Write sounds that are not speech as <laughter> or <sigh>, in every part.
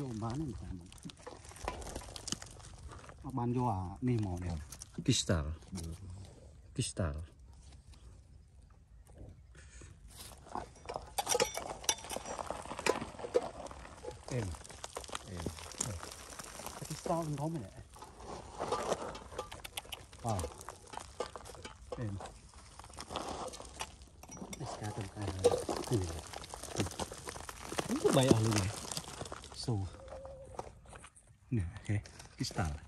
많은 닮은 만조와 니모네 비슷할 비슷할 예. 예. 비슷한 놈이네 아 예. Sekarang kan ini. Ini bayar lu nih. pessoa. Okay? Que estala.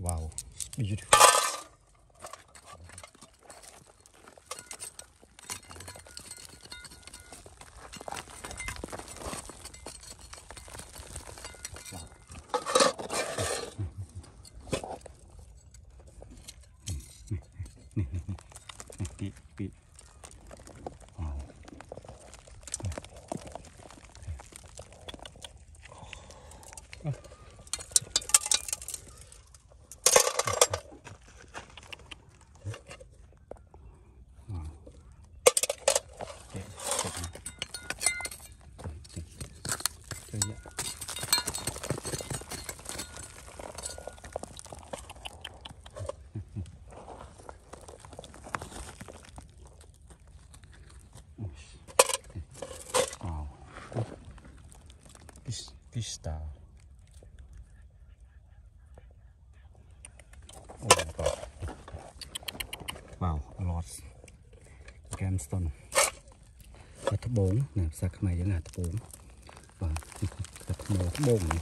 Wow, beautiful. Pis- Pista. Oh my god. Wow, a lot. Gamstone. អាត្បូងណាភាសាខ្មែរយើងអាត្បូងបាទអាថ្មត្បូងនេះ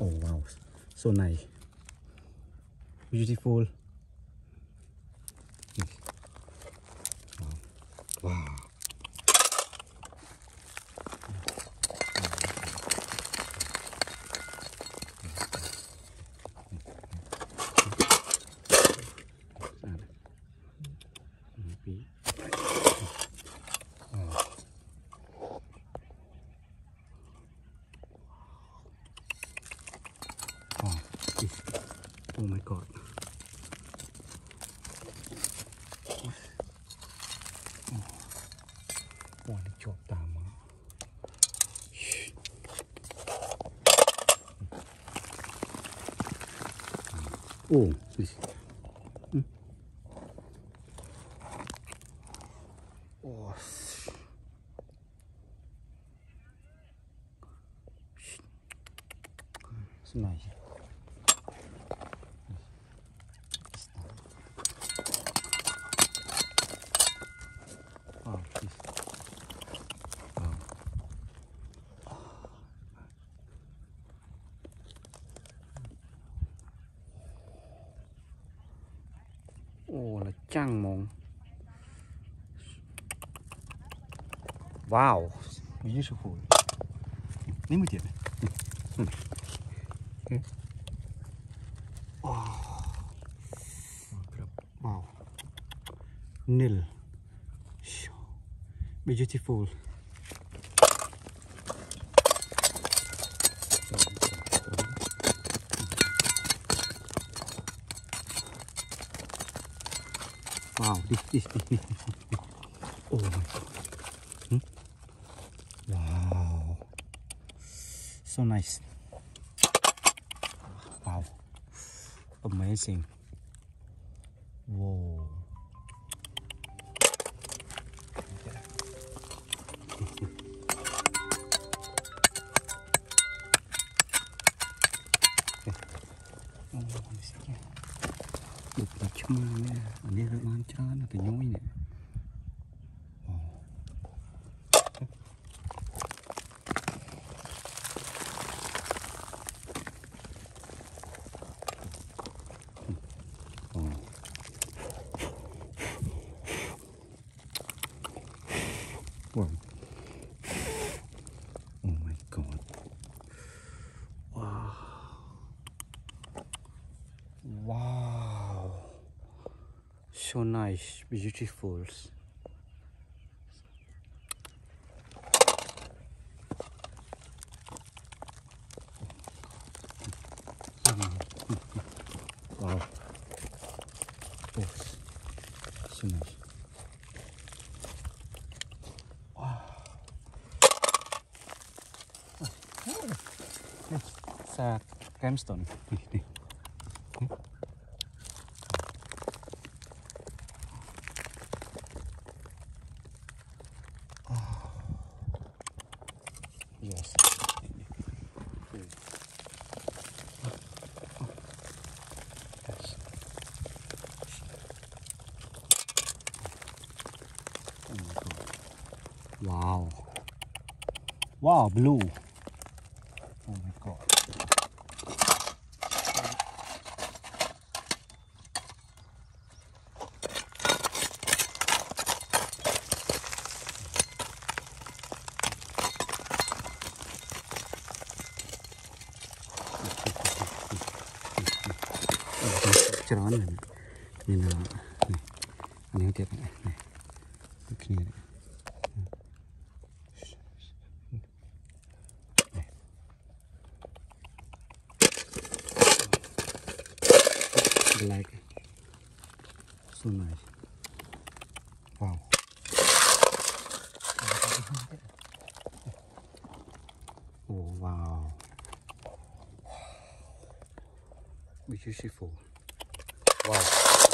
អូ wow so nice beautiful វ៉ា 哦谢谢。哇塞。是哪一些 ง ว้าว beautiful นี่มือเดียวว้าวว้าว nil beautiful Wow, this, this, this, this, this. Oh my God. Hmm? Wow. So nice. Wow. Amazing. So nice, beautiful. Wow. Oh, so nice. Wow. Sa Camstone. Yes. <laughs> Wow. Wow, blue. Oh my god. Chờ nó này. Nhìn nó. Này. Anh hiểu tiếp này. Này. Cái này. Black so nice. Wow. <laughs> Oh wow. Beautiful. Wow